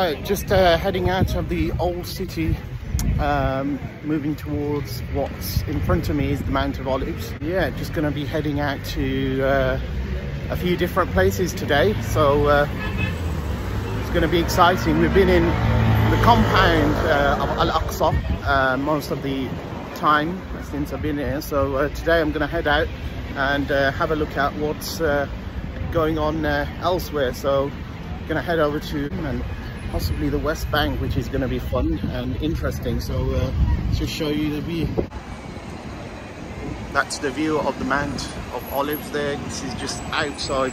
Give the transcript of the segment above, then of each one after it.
Right, just uh, heading out of the old city, um, moving towards what's in front of me is the Mount of Olives. Yeah, just going to be heading out to uh, a few different places today, so uh, it's going to be exciting. We've been in the compound uh, of Al-Aqsa uh, most of the time since I've been here, so uh, today I'm going to head out and have a look at what's going on elsewhere. So gonna head over to and possibly the West Bank, which is gonna be fun and interesting. So uh, to show you the view. That's the view of the Mount of Olives there. This is just outside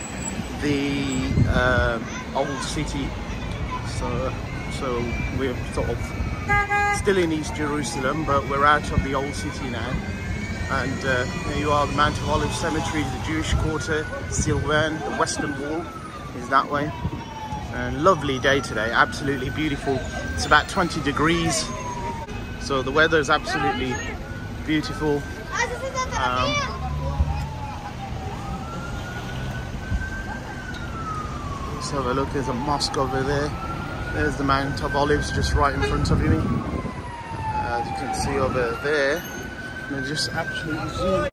the uh, old city. So, so we're sort of still in East Jerusalem, but we're out of the old city now. And uh, there you are, the Mount of Olives Cemetery, the Jewish Quarter, Silwan, the Western Wall is that way and lovely day today. Absolutely beautiful. It's about 20 degrees. So the weather is absolutely beautiful. Um, let's have a look. There's a mosque over there. There's the Mount of Olives just right in front of me as you can see over there. And just absolutely zoom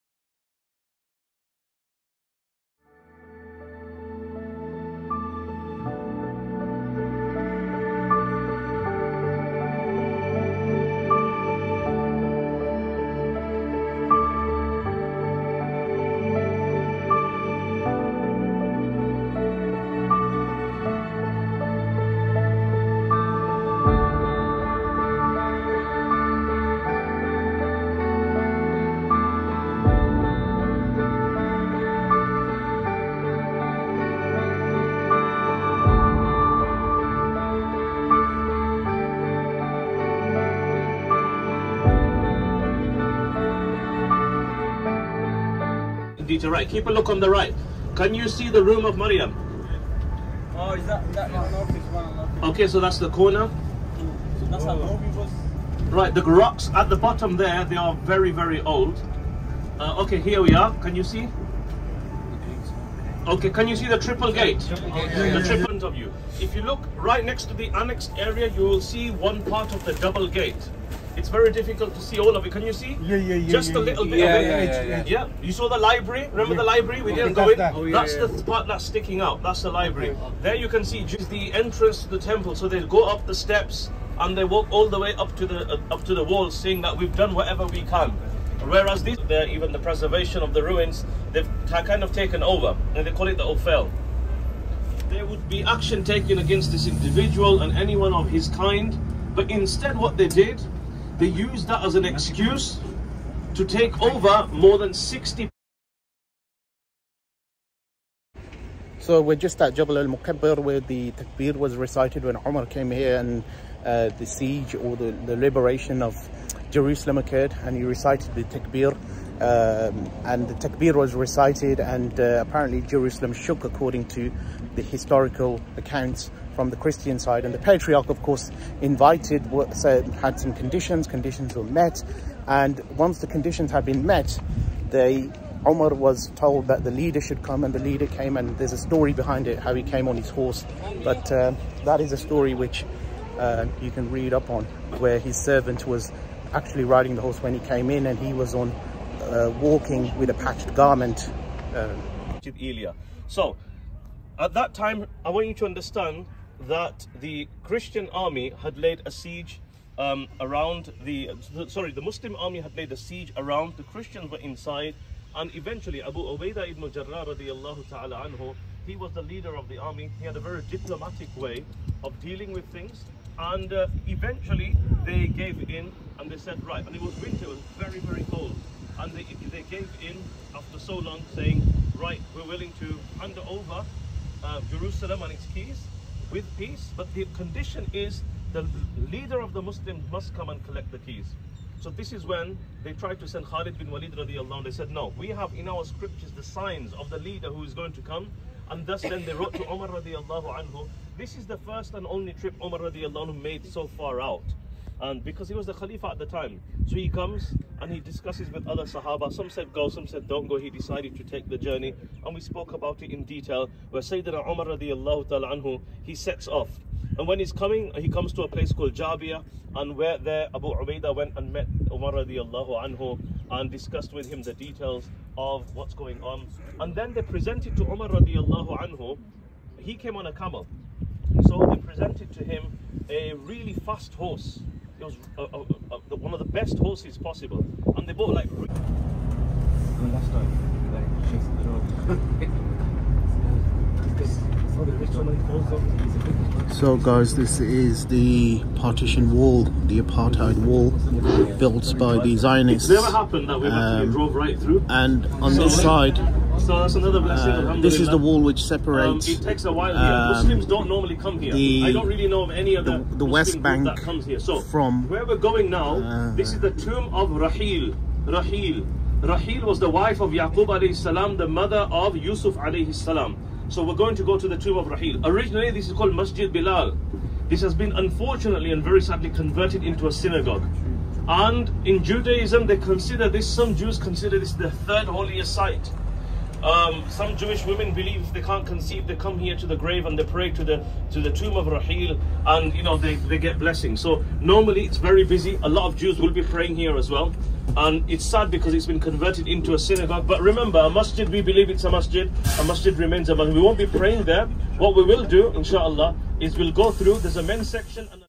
to right. Keep a look on the right. Can you see the room of Maryam? Oh, is that, is that not one? Okay, so that's the corner. So that's how was? Right, the rocks at the bottom there, they are very, very old. Uh, okay, here we are. Can you see? Okay, can you see the triple gate? Triple gate. The triple of you. If you look right next to the annexed area, you will see one part of the double gate. It's very difficult to see all of it. Can you see? Yeah, yeah, yeah. Just yeah, a little yeah, bit yeah, of it. Yeah, yeah, yeah. yeah. You saw the library? Remember yeah. the library? We didn't go in. That. Oh, that's the part that's sticking out. That's the library. Okay. There you can see just the entrance to the temple. So they go up the steps and they walk all the way up to the uh, up to the walls, saying that we've done whatever we can. Whereas these, there, even the preservation of the ruins, they've kind of taken over, and they call it the Ophel. There would be action taken against this individual and anyone of his kind, but instead, what they did they used that as an excuse to take over more than 60 So we're just at Jabal al-Mukabbir where the takbir was recited when Umar came here and uh, the siege or the, the liberation of Jerusalem occurred and he recited the takbir um, and the takbir was recited and uh, apparently Jerusalem shook according to the historical accounts from the Christian side. And the patriarch, of course, invited, said, had some conditions, conditions were met. And once the conditions had been met, they Omar was told that the leader should come and the leader came and there's a story behind it, how he came on his horse. But uh, that is a story which uh, you can read up on, where his servant was actually riding the horse when he came in and he was on uh, walking with a patched garment. Uh, so, at that time, I want you to understand that the Christian army had laid a siege um, around the, sorry, the Muslim army had laid a siege around, the Christians were inside, and eventually Abu Ubaidah ibn Jarrah radiallahu ta'ala anhu, he was the leader of the army, he had a very diplomatic way of dealing with things, and uh, eventually they gave in and they said, right, and it was winter, it was very, very cold, and they, they gave in after so long saying, right, we're willing to hand over uh, Jerusalem and its keys, with peace, but the condition is the leader of the Muslims must come and collect the keys. So this is when they tried to send Khalid bin Walid radiallahu anh. They said, no, we have in our scriptures the signs of the leader who is going to come. And thus then they wrote to Umar radiallahu anhu. This is the first and only trip Umar radiallahu anhu made so far out and because he was the Khalifa at the time. So he comes and he discusses with other Sahaba. Some said go, some said don't go. He decided to take the journey and we spoke about it in detail where Sayyidina Umar radiallahu ta'ala anhu, he sets off. And when he's coming, he comes to a place called Jabia, and where there Abu Ubaidah went and met Umar radiallahu anhu and discussed with him the details of what's going on. And then they presented to Umar radiallahu anhu, he came on a camel. So they presented to him a really fast horse. It was uh, uh, uh, one of the best horses possible. And they bought like last time, like just the road. So guys, this is the partition wall, the apartheid wall built by the Zionists. It's never happened that we Um, drove right through. And on this side, So that's another blessing. uh, this is the wall which Um, separates it takes a while here. um, Muslims don't normally come here. the- I don't really know of any other the- the West Bank that comes here. So from, where we're going now, uh, this is the tomb of Rahil. Rahil. Rahil was the wife of Yaqub alayhi salam, the mother of Yusuf alayhi salam. So we're going to go to the tomb of Rahil. Originally, this is called Masjid Bilal. This has been unfortunately and very sadly converted into a synagogue. And in Judaism, they consider this, some Jews consider this the third holiest site. Um, some Jewish women believe if they can't conceive, they come here to the grave and they pray to the to the tomb of Rahil, and you know they, they get blessings. So normally it's very busy. A lot of Jews will be praying here as well, and it's sad because it's been converted into a synagogue. But remember, a masjid we believe it's a masjid. A masjid remains a masjid. We won't be praying there. What we will do, inshallah, is we'll go through. There's a men's section and.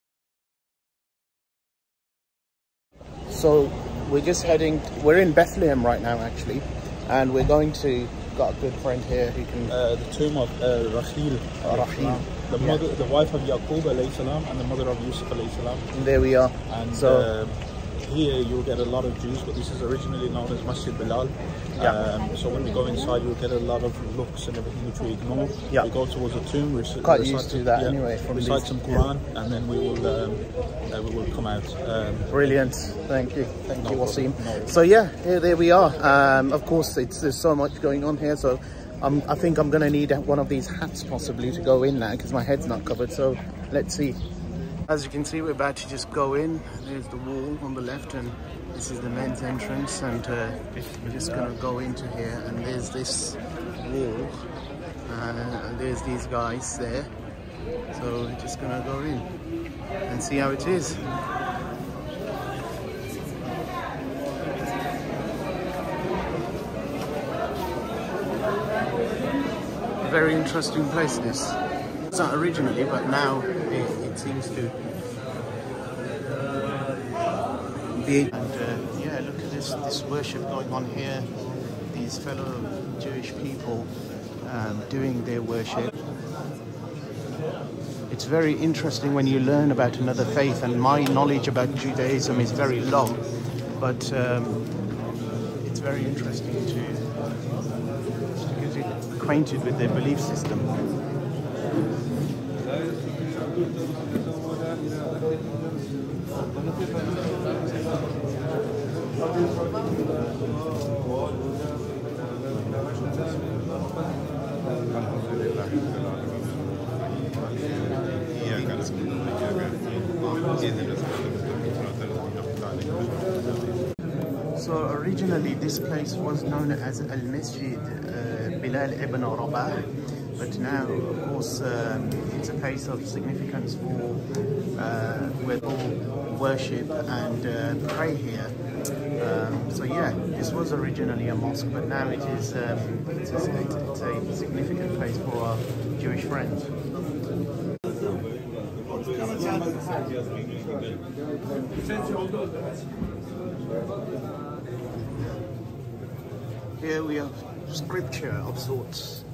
So we're just heading, we're in Bethlehem right now actually, and we're going to, got a good friend here who can, uh, the tomb of uh, Rahil, Rahil, the yeah. mother, the wife of Yaqub alayhi salam, and the mother of Yusuf alayhi salam. and there we are. And so, um, here you'll get a lot of Jews, but this is originally known as Masjid Bilal. Yeah. Um, so when we go inside, you'll get a lot of looks and everything which we ignore. Yeah. We go towards a tomb. We Quite recite used to that anyway from recite these- some Quran, and then we will um, uh, we will come out. Um, brilliant. Thank you. Thank No you. Wasim. No. So yeah, here, there we are. Um, of course, it's, there's so much going on here. So um, I think I'm going to need one of these hats possibly to go in now because my head's not covered. So let's see. As you can see, we're about to just go in. There's the wall on the left and this is the men's entrance and uh, we're just going to go into here and there's this wall uh, and there's these guys there. So we're just going to go in and see how it is. very interesting place this. It's not originally, but now it, seems to be. And uh, yeah, look at this this worship going on here. These fellow Jewish people um, doing their worship. It's very interesting when you learn about another faith, and my knowledge about Judaism is very low, but um, it's very interesting to to get acquainted with their belief system. So originally this place was known as Al Masjid uh, Bilal ibn Rabah, but now of course um, it's a place of significance for uh, where people worship and uh, pray here. Um, so yeah, this was originally a mosque, but now it is um, it's, a, it's a significant place for our Jewish friends. Here we have scripture of sorts.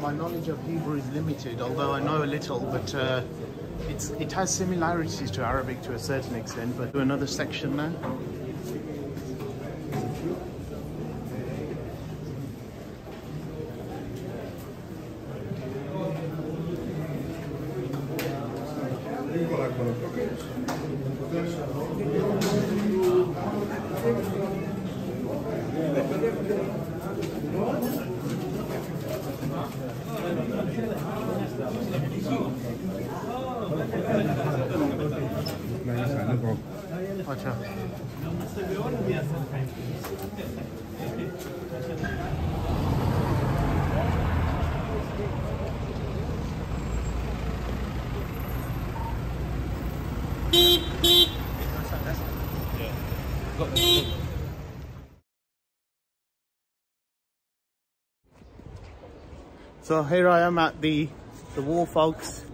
my knowledge of Hebrew is limited, although I know a little, but uh, it's, it has similarities to Arabic to a certain extent, but do another section now. Okay. So here I am at the the wall, folks.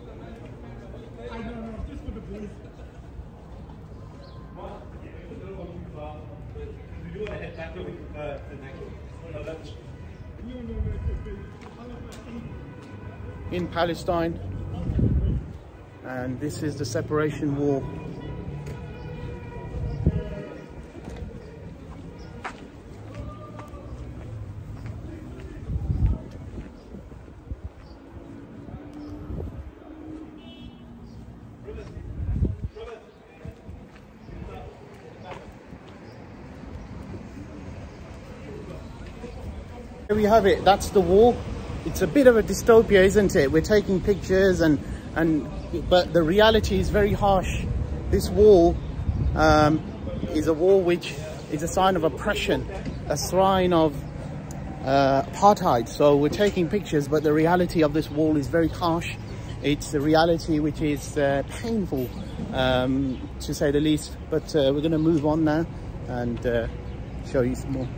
In Palestine, and this is the separation wall. We have it. That's the wall. It's a bit of a dystopia, isn't it? We're taking pictures and and but the reality is very harsh. This wall um, is a wall which is a sign of oppression, a sign of uh, apartheid. So we're taking pictures, but the reality of this wall is very harsh. It's a reality which is uh, painful, um, to say the least. But uh, we're going to move on now and uh, show you some more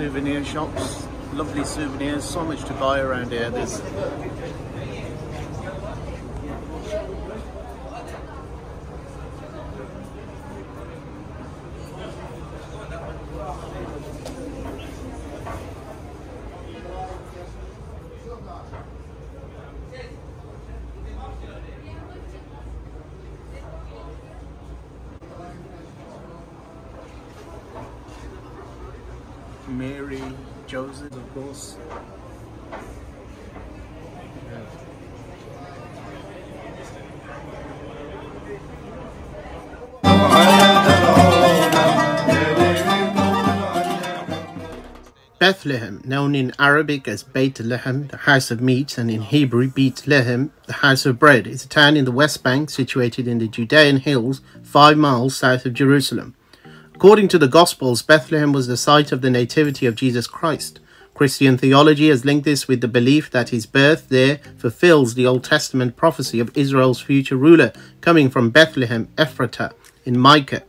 souvenir shops. Lovely souvenirs. So much to buy around here. There's Mary, Joseph, of course. Bethlehem, known in Arabic as Beit Lehem, the house of meat, and in Hebrew Beit Lehem, the house of bread, is a town in the West Bank situated in the Judean hills, five miles south of Jerusalem. According to the Gospels, Bethlehem was the site of the nativity of Jesus Christ. Christian theology has linked this with the belief that his birth there fulfills the Old Testament prophecy of Israel's future ruler coming from Bethlehem, Ephratah, in Micah.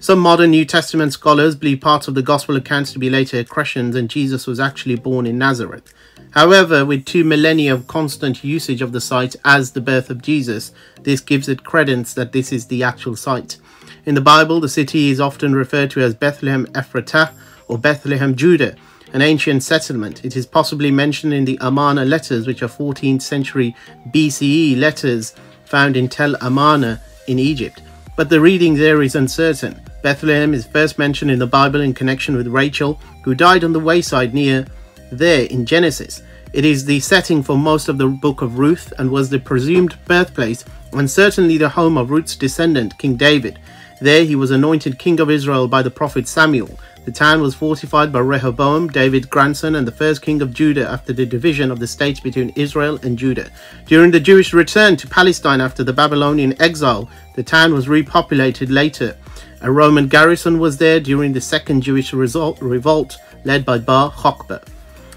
Some modern New Testament scholars believe parts of the Gospel accounts to be later accretions and Jesus was actually born in Nazareth. However, with two millennia of constant usage of the site as the birth of Jesus, this gives it credence that this is the actual site. In the Bible, the city is often referred to as Bethlehem Ephratah or Bethlehem Judah, an ancient settlement. It is possibly mentioned in the Amarna letters, which are 14th century BCE letters found in Tel Amarna in Egypt. But the reading there is uncertain. Bethlehem is first mentioned in the Bible in connection with Rachel, who died on the wayside near there in Genesis. It is the setting for most of the book of Ruth and was the presumed birthplace and certainly the home of Ruth's descendant, King David. There he was anointed king of Israel by the prophet Samuel. The town was fortified by Rehoboam, David's grandson, and the first king of Judah after the division of the states between Israel and Judah. During the Jewish return to Palestine after the Babylonian exile, the town was repopulated later. A Roman garrison was there during the second Jewish revolt led by Bar Kokhba.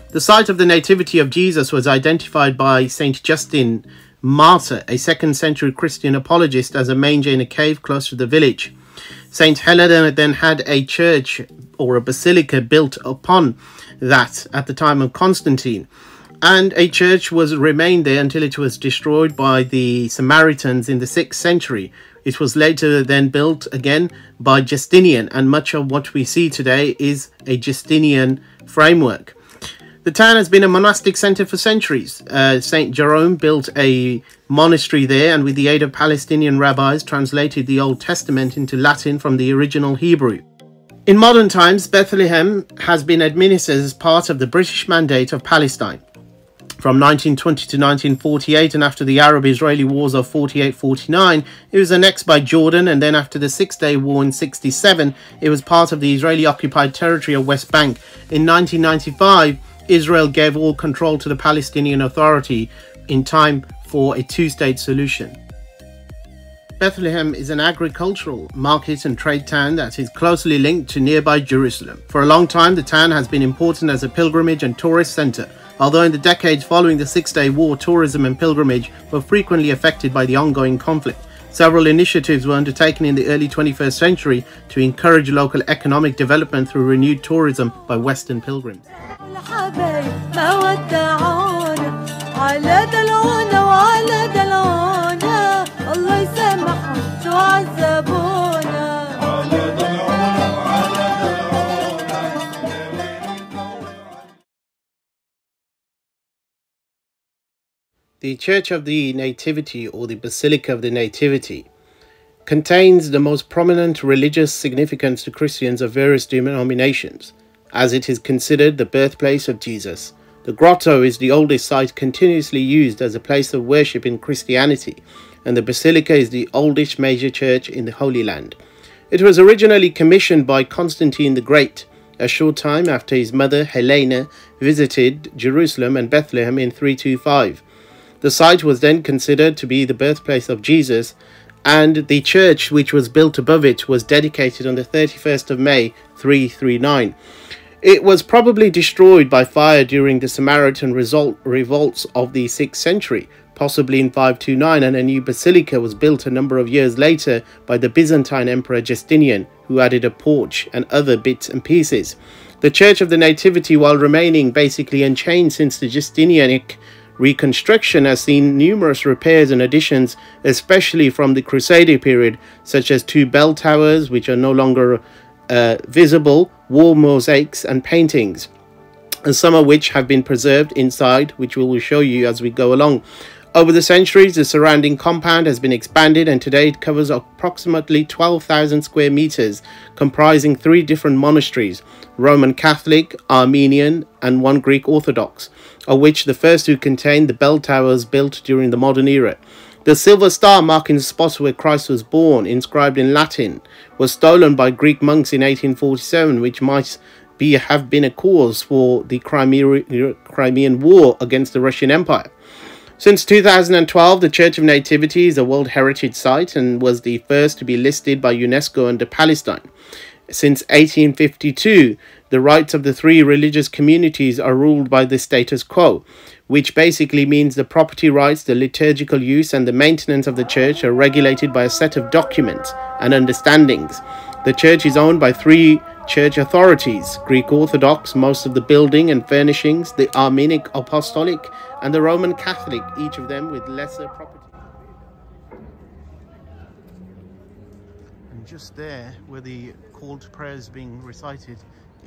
The site of the nativity of Jesus was identified by Saint Justin Martyr, a second century Christian apologist, as a manger in a cave close to the village. Saint Helena then had a church or a basilica built upon that at the time of Constantine. And a church was remained there until it was destroyed by the Samaritans in the 6th century. It was later then built again by Justinian, and much of what we see today is a Justinian framework. The town has been a monastic center for centuries. Uh, St. Jerome built a monastery there and with the aid of Palestinian rabbis translated the Old Testament into Latin from the original Hebrew. In modern times, Bethlehem has been administered as part of the British Mandate of Palestine. From 1920 to 1948 and after the Arab-Israeli wars of 48-49, it was annexed by Jordan and then after the Six-Day War in 67, it was part of the Israeli-occupied territory of West Bank. In 1995, Israel gave all control to the Palestinian Authority in time for a two-state solution. Bethlehem is an agricultural market and trade town that is closely linked to nearby Jerusalem. For a long time, the town has been important as a pilgrimage and tourist center. Although in the decades following the Six Day War, tourism and pilgrimage were frequently affected by the ongoing conflict. Several initiatives were undertaken in the early 21st century to encourage local economic development through renewed tourism by Western pilgrims. الحبايب ما ودعونا على دلعونا وعلى دلعونا الله يسامحهم شو عذبونا The Church of the Nativity or the Basilica of the Nativity contains the most prominent religious significance to Christians of various denominations, as it is considered the birthplace of Jesus. The grotto is the oldest site continuously used as a place of worship in Christianity, and the basilica is the oldest major church in the Holy Land. It was originally commissioned by Constantine the Great, a short time after his mother Helena visited Jerusalem and Bethlehem in 325. The site was then considered to be the birthplace of Jesus, and the church which was built above it was dedicated on the 31st of May 339. It was probably destroyed by fire during the Samaritan result, revolts of the 6th century, possibly in 529, and a new basilica was built a number of years later by the Byzantine Emperor Justinian, who added a porch and other bits and pieces. The Church of the Nativity, while remaining basically unchanged since the Justinianic reconstruction, has seen numerous repairs and additions, especially from the Crusader period, such as two bell towers, which are no longer uh, visible, wall mosaics, and paintings, and some of which have been preserved inside, which we will show you as we go along. Over the centuries, the surrounding compound has been expanded and today it covers approximately 12,000 square meters, comprising three different monasteries Roman Catholic, Armenian, and one Greek Orthodox, of which the first two contain the bell towers built during the modern era. The silver star marking the spot where Christ was born, inscribed in Latin, was stolen by Greek monks in 1847, which might be have been a cause for the Crimean War against the Russian Empire. Since 2012, the Church of Nativity is a World Heritage Site and was the first to be listed by UNESCO under Palestine. Since 1852, the rights of the three religious communities are ruled by the status quo, which basically means the property rights, the liturgical use, and the maintenance of the church are regulated by a set of documents and understandings. The church is owned by three church authorities Greek Orthodox, most of the building and furnishings, the Armenic Apostolic, and the Roman Catholic, each of them with lesser property. And just there, where the call to prayer is being recited,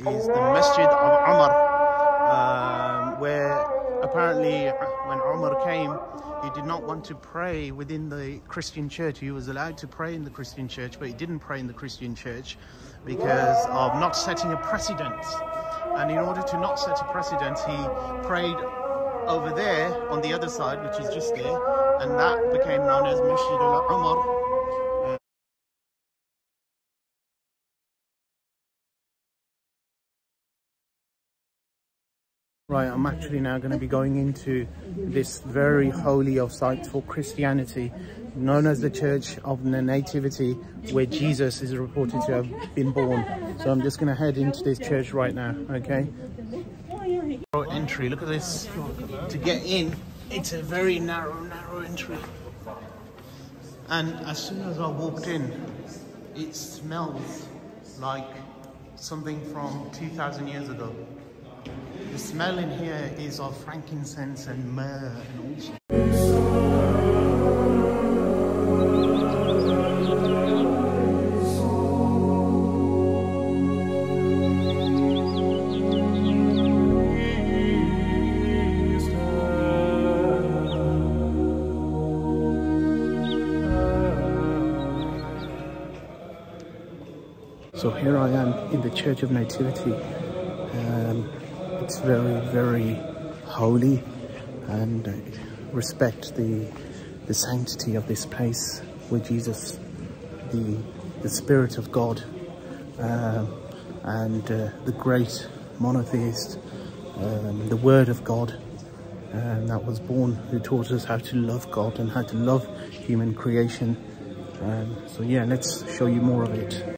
is the Masjid of Umar, um, where apparently when Umar came, he did not want to pray within the Christian church. He was allowed to pray in the Christian church, but he didn't pray in the Christian church because of not setting a precedent. And in order to not set a precedent, he prayed over there on the other side, which is just there, and that became known as Masjid al-Umar. Right, I'm actually now going to be going into this very holy of sites for Christianity, known as the Church of the Nativity, where Jesus is reported to have been born. So I'm just going to head into this church right now, okay? Entry, look at this. To get in, it's a very narrow, narrow entry. And as soon as I walked in, it smells like something from 2,000 years ago. The smell in here is of frankincense and myrrh and all sorts. So here I am in the Church of Nativity. It's very, very holy and respect the, the sanctity of this place where Jesus, the, the Spirit of God um, and uh, the great monotheist, um, the Word of God um, that was born, who taught us how to love God and how to love human creation Um, so yeah, let's show you more of it.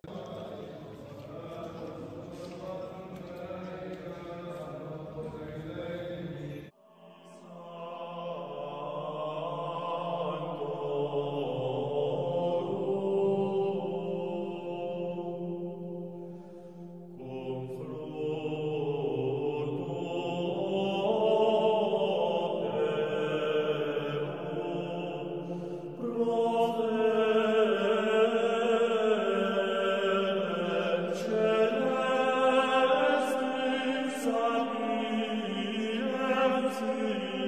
see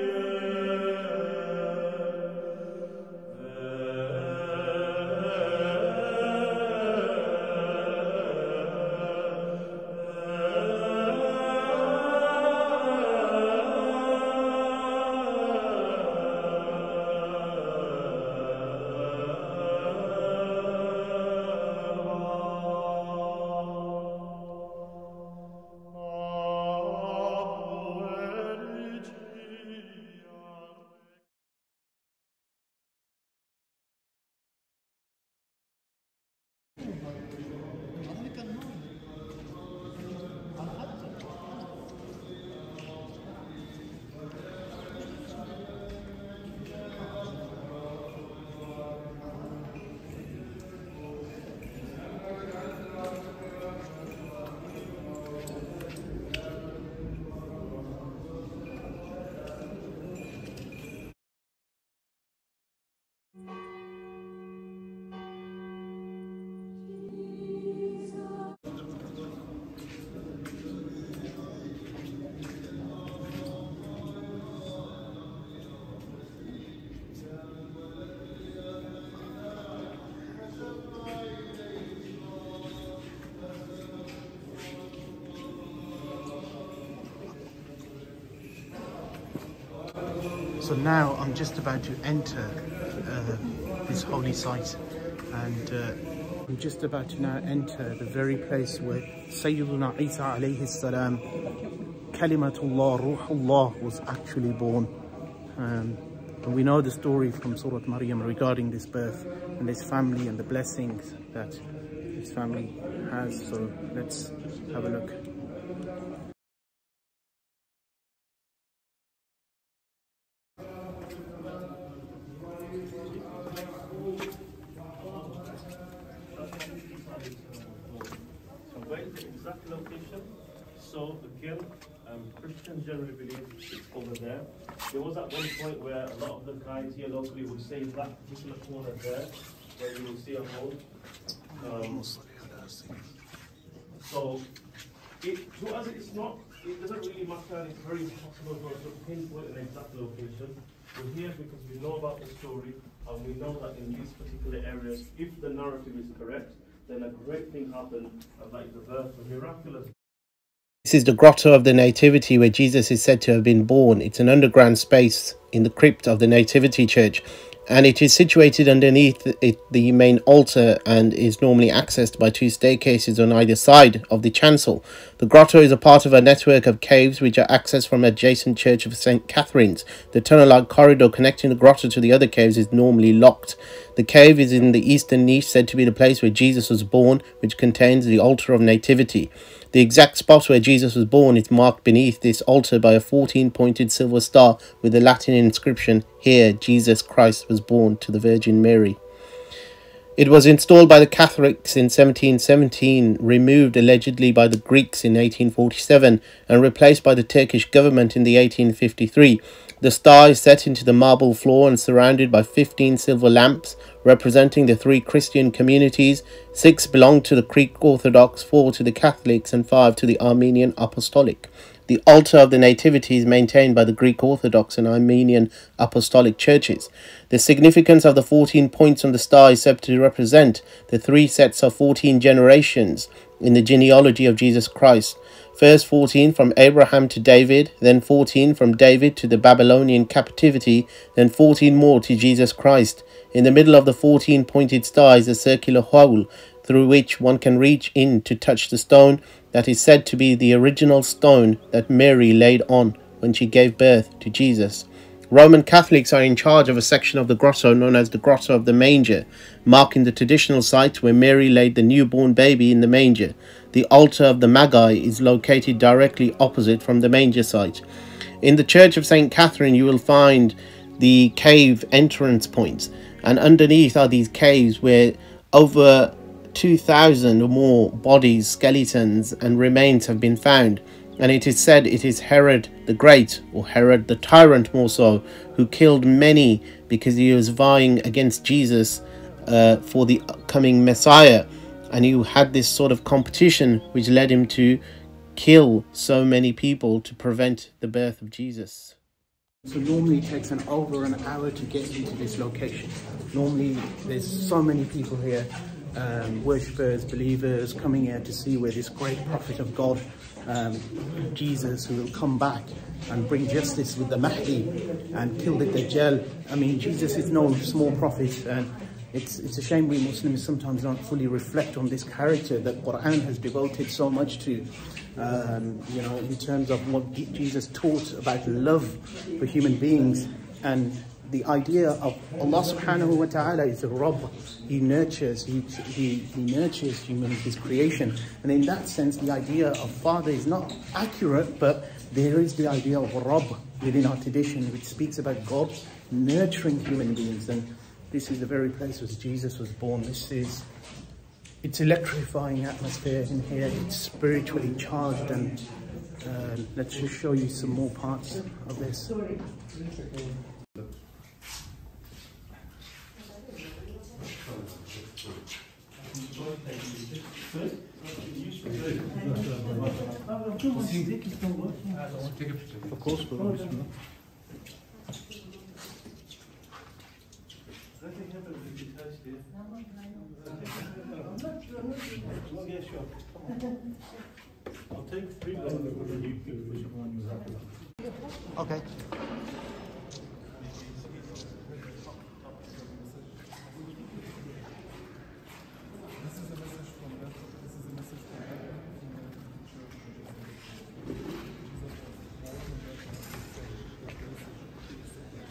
So now I'm just about to enter uh, this holy site and uh, I'm just about to now enter the very place where Sayyidina Isa alayhi salam, Kalimatullah, Ruhullah was actually born. Um, and we know the story from Surah Maryam regarding this birth and this family and the blessings that this family has. So let's have a look. I'm going to the exact location. So again, um, Christians generally believe it's over there. There was at one point where a lot of the guys here locally would say that particular corner there, where you will see a hole. Um, so it, to us, it's not. It doesn't really matter. It's very impossible for us to pinpoint an exact location. We're here because we know about the story, and we know that in these particular areas, if the narrative is correct, then a great thing happened, like the birth, the miraculous This is the Grotto of the Nativity where Jesus is said to have been born. It's an underground space in the crypt of the Nativity Church and it is situated underneath it, the main altar and is normally accessed by two staircases on either side of the chancel. The grotto is a part of a network of caves which are accessed from adjacent church of St. Catherine's. The tunnel-like corridor connecting the grotto to the other caves is normally locked. The cave is in the eastern niche said to be the place where Jesus was born, which contains the altar of nativity. The exact spot where Jesus was born is marked beneath this altar by a 14-pointed silver star with the Latin inscription, Here Jesus Christ was born to the Virgin Mary. It was installed by the Catholics in 1717, removed allegedly by the Greeks in 1847, and replaced by the Turkish government in the 1853. The star is set into the marble floor and surrounded by 15 silver lamps representing the three Christian communities. Six belong to the Greek Orthodox, four to the Catholics, and five to the Armenian Apostolic. The altar of the Nativity is maintained by the Greek Orthodox and Armenian Apostolic churches. The significance of the 14 points on the star is said to represent the three sets of 14 generations in the genealogy of Jesus Christ. First 14 from Abraham to David, then 14 from David to the Babylonian captivity, then 14 more to Jesus Christ. In the middle of the 14 pointed star is a circular hole through which one can reach in to touch the stone that is said to be the original stone that Mary laid on when she gave birth to Jesus. Roman Catholics are in charge of a section of the grotto known as the Grotto of the Manger, marking the traditional site where Mary laid the newborn baby in the manger. The altar of the Magi is located directly opposite from the manger site. In the Church of St. Catherine, you will find the cave entrance points, and underneath are these caves where over 2,000 or more bodies, skeletons, and remains have been found and it is said it is Herod the Great, or Herod the tyrant more so, who killed many because he was vying against Jesus uh, for the coming Messiah. And he had this sort of competition which led him to kill so many people to prevent the birth of Jesus. So normally it takes an over an hour to get into this location. Normally there's so many people here, um, worshippers, believers coming here to see where this great prophet of God um, Jesus who will come back and bring justice with the Mahdi and kill the Dajjal. I mean, Jesus is no small prophet and it's, it's a shame we Muslims sometimes don't fully reflect on this character that Quran has devoted so much to, um, you know, in terms of what Jesus taught about love for human beings and the idea of Allah subhanahu wa ta'ala is a Rabb. He nurtures, he, he, he nurtures human, his creation. And in that sense, the idea of father is not accurate, but there is the idea of Rabb within our tradition, which speaks about God nurturing human beings. And this is the very place where Jesus was born. This is, it's electrifying atmosphere in here. It's spiritually charged and uh, let's just show you some more parts of this. Of course, I'll take three Okay. This is a message from heaven. This is a message from.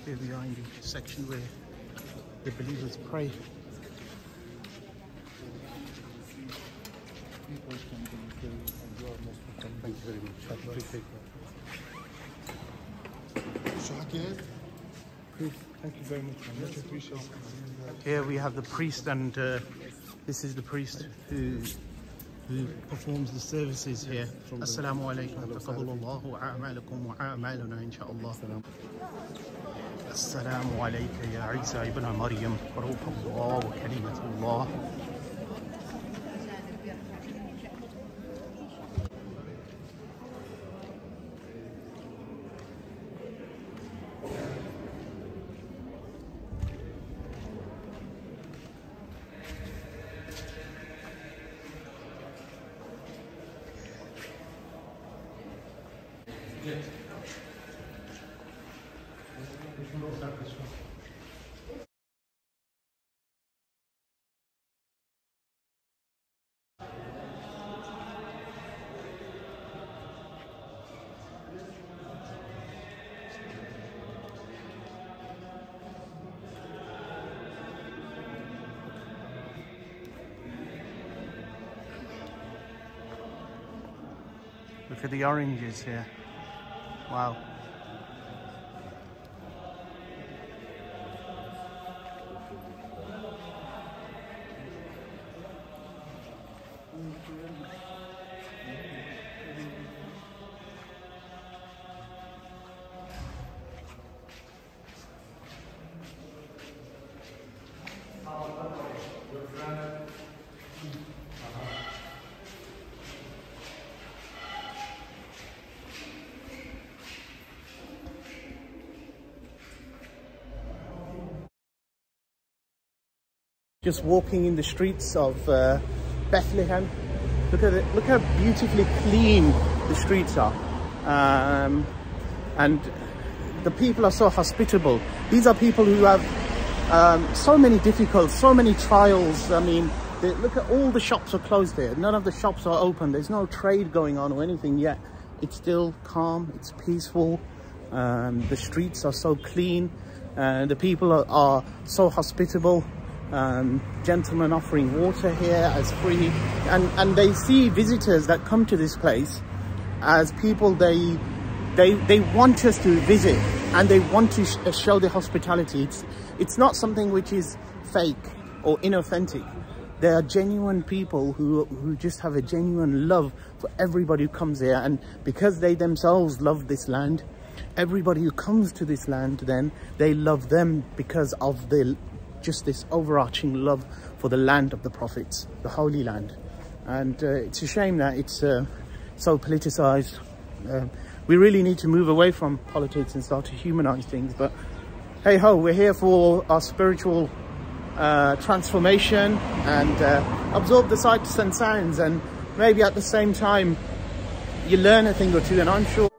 Here we are in the section where the believers pray. Thank you very much. I appreciate that. Thank you very much. Much appreciated. Here we have the priest, and uh, this is the priest who who performs the services here. Assalamu alaikum. Taqabbalallahu a'malakum wa a'maluna insha'Allah. Assalamu alaikum, ya Isa ibn Maryam. Ruhullah wa kalimatullah. Look at the oranges here. Wow. Just walking in the streets of uh, Bethlehem. Look at it. Look how beautifully clean the streets are. Um, and the people are so hospitable. These are people who have um, so many difficulties, so many trials. I mean, they, look at all the shops are closed here. None of the shops are open. There's no trade going on or anything yet. It's still calm. It's peaceful. Um, the streets are so clean. Uh, the people are, are so hospitable. Um, gentlemen offering water here as free. And, and they see visitors that come to this place as people they, they, they want us to visit and they want to sh show their hospitality. It's, it's not something which is fake or inauthentic. There are genuine people who, who just have a genuine love for everybody who comes here. And because they themselves love this land, everybody who comes to this land then, they love them because of the just this overarching love for the land of the prophets, the Holy Land. And uh, it's a shame that it's uh, so politicized. Uh, we really need to move away from politics and start to humanize things. But hey ho, we're here for our spiritual uh, transformation and uh, absorb the sights and sounds and maybe at the same time you learn a thing or two and I'm sure